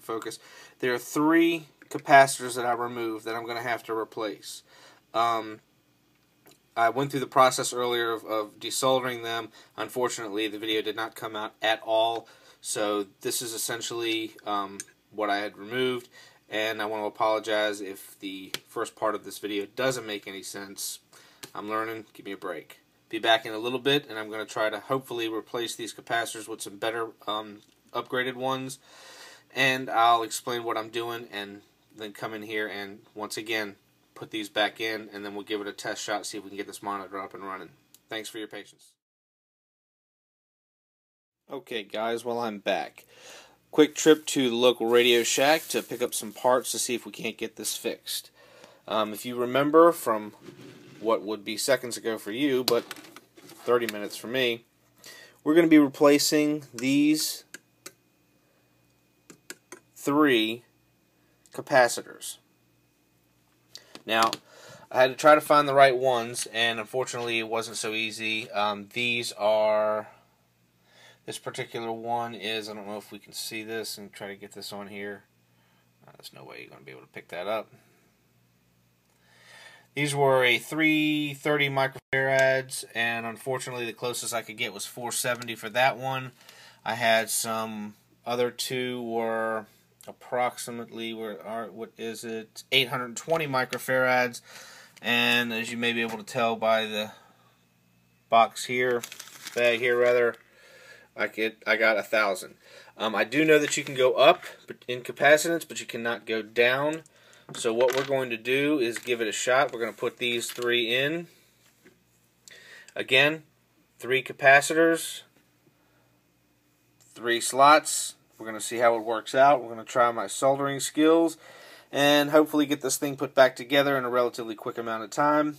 focus. There are three capacitors that I removed that I'm going to have to replace. Um, I went through the process earlier of, of desoldering them. Unfortunately, the video did not come out at all. So this is essentially um, what I had removed. And I want to apologize if the first part of this video doesn't make any sense. I'm learning. Give me a break. Be back in a little bit, and I'm going to try to hopefully replace these capacitors with some better um, upgraded ones. And I'll explain what I'm doing and then come in here and once again put these back in, and then we'll give it a test shot, see if we can get this monitor up and running. Thanks for your patience. Okay, guys, well, I'm back. Quick trip to the local Radio Shack to pick up some parts to see if we can't get this fixed. Um, if you remember from what would be seconds ago for you, but 30 minutes for me, we're going to be replacing these three capacitors. Now, I had to try to find the right ones, and unfortunately, it wasn't so easy. Um, these are. This particular one is. I don't know if we can see this and try to get this on here. Uh, there's no way you're going to be able to pick that up. These were a 330 microfarads, and unfortunately, the closest I could get was 470 for that one. I had some other two were approximately where are what is it? 820 microfarads. And as you may be able to tell by the box here bag here rather I get I got a thousand. Um, I do know that you can go up in capacitance but you cannot go down. So what we're going to do is give it a shot. We're going to put these three in. Again three capacitors three slots we're going to see how it works out. We're going to try my soldering skills and hopefully get this thing put back together in a relatively quick amount of time.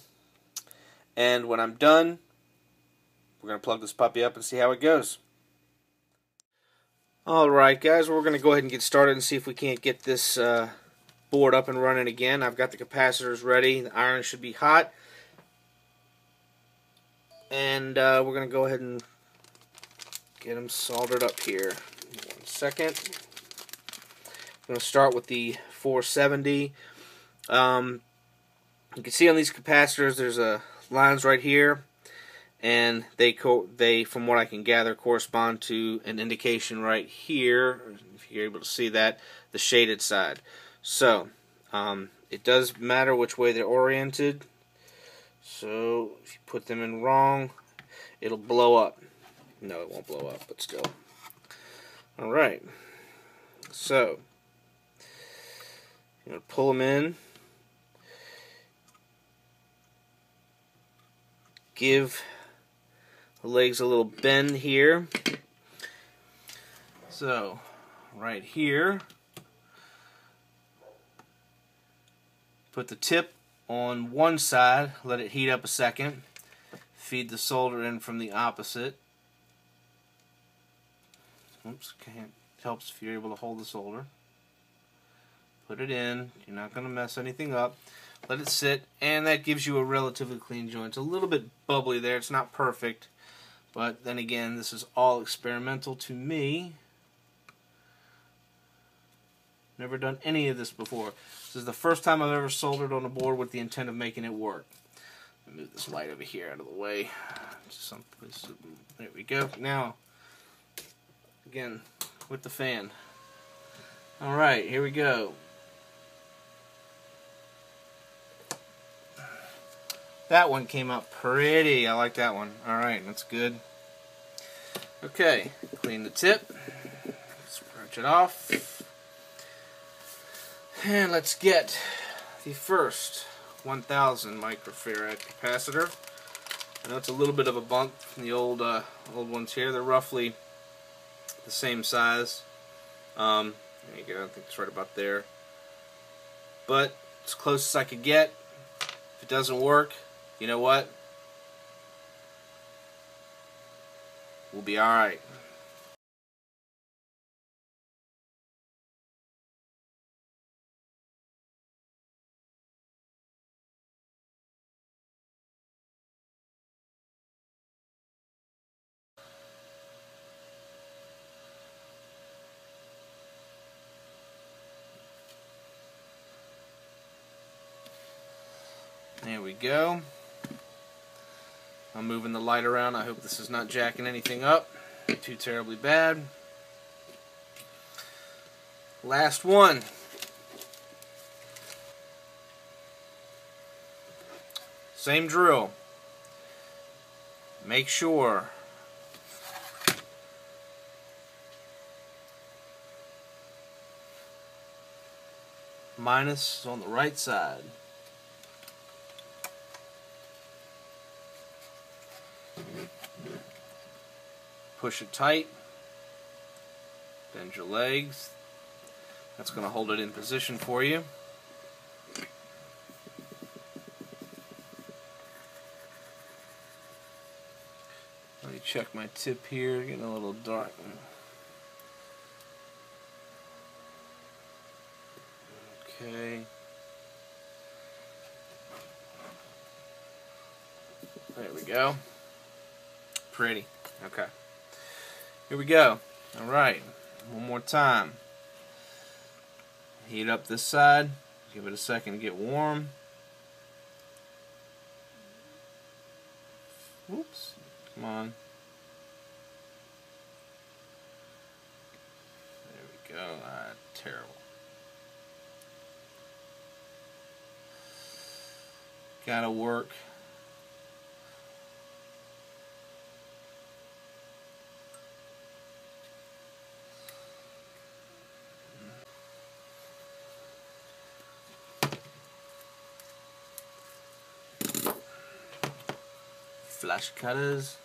And when I'm done, we're going to plug this puppy up and see how it goes. Alright guys, we're going to go ahead and get started and see if we can't get this uh, board up and running again. I've got the capacitors ready. The iron should be hot. And uh, we're going to go ahead and get them soldered up here second. I'm going to start with the 470. Um, you can see on these capacitors there's a uh, lines right here. And they they from what I can gather correspond to an indication right here if you're able to see that the shaded side. So um, it does matter which way they're oriented. So if you put them in wrong it'll blow up. No it won't blow up. But still Alright, so I'm going to pull them in, give the legs a little bend here. So, right here, put the tip on one side, let it heat up a second, feed the solder in from the opposite, Oops, can't, helps if you're able to hold the solder. Put it in. You're not going to mess anything up. Let it sit, and that gives you a relatively clean joint. It's a little bit bubbly there. It's not perfect, but then again, this is all experimental to me. Never done any of this before. This is the first time I've ever soldered on a board with the intent of making it work. Move this light over here out of the way. Someplace. There we go. Now, again with the fan. Alright, here we go. That one came out pretty. I like that one. Alright, that's good. Okay, clean the tip. Scratch it off. And let's get the first 1000 microfarad capacitor. I know it's a little bit of a bump from the old uh, old ones here. They're roughly the same size. Um, there you go, I think it's right about there. But as close as I could get. If it doesn't work, you know what? We'll be alright. There we go. I'm moving the light around. I hope this is not jacking anything up too terribly bad. Last one. Same drill. Make sure minus is on the right side. Push it tight. Bend your legs. That's going to hold it in position for you. Let me check my tip here, getting a little dark. Okay. There we go. Pretty. Okay. Here we go. Alright. One more time. Heat up this side. Give it a second to get warm. Whoops. Come on. There we go. Ah, terrible. Gotta work. Flash cutters.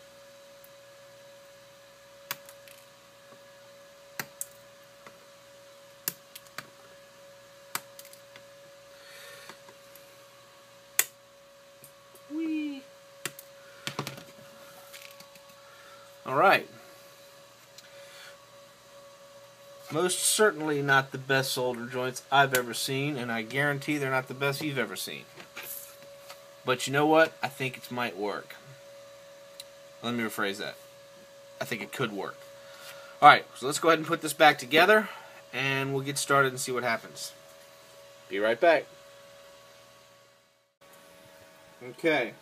All right. Most certainly not the best solder joints I've ever seen, and I guarantee they're not the best you've ever seen. But you know what? I think it might work. Let me rephrase that. I think it could work. Alright, so let's go ahead and put this back together, and we'll get started and see what happens. Be right back. Okay.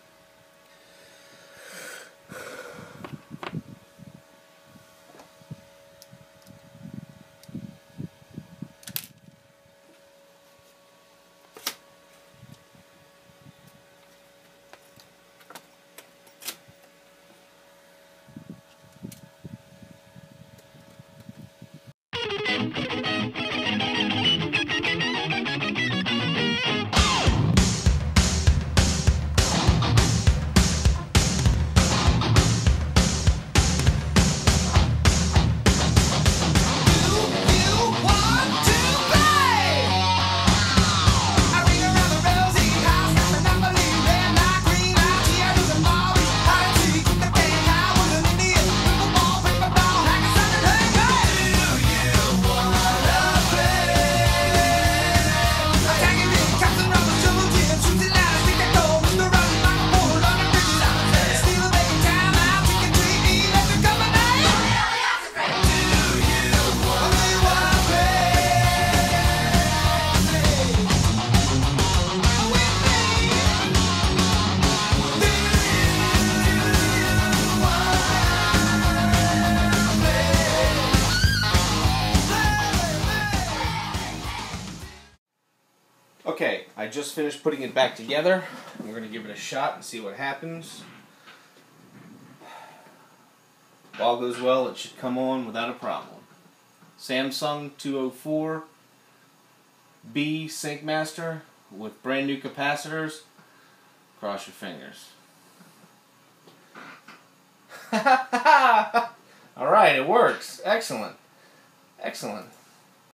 I just finished putting it back together. We're going to give it a shot and see what happens. If all goes well, it should come on without a problem. Samsung 204 B SyncMaster with brand new capacitors. Cross your fingers. Alright, it works. Excellent. Excellent.